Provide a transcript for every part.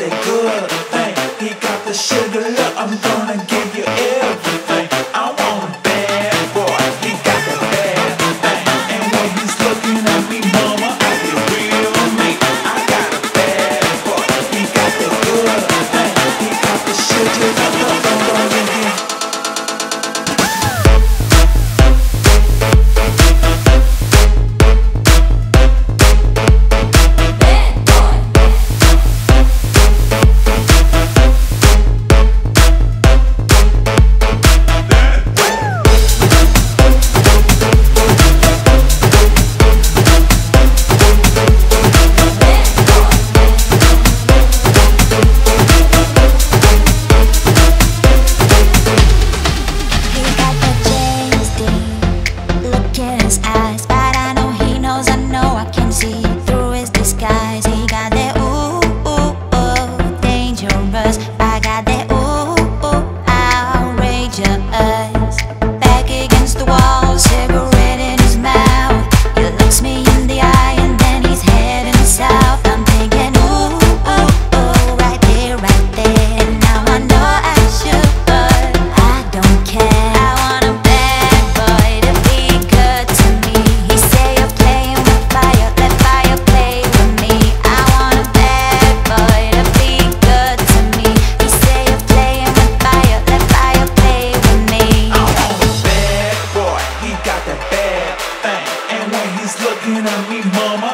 they could. as I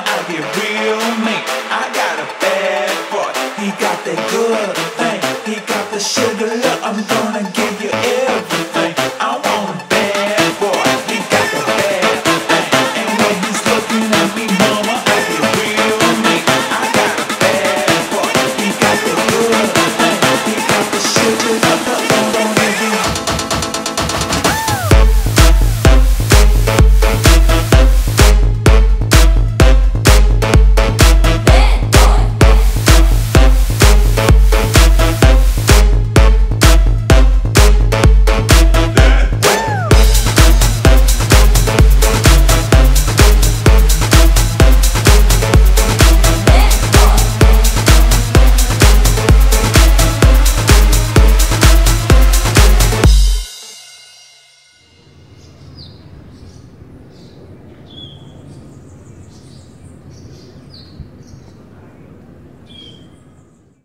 I get real mean. I got a bad boy, he got that good thing. He got the sugar, I'm gonna give you everything.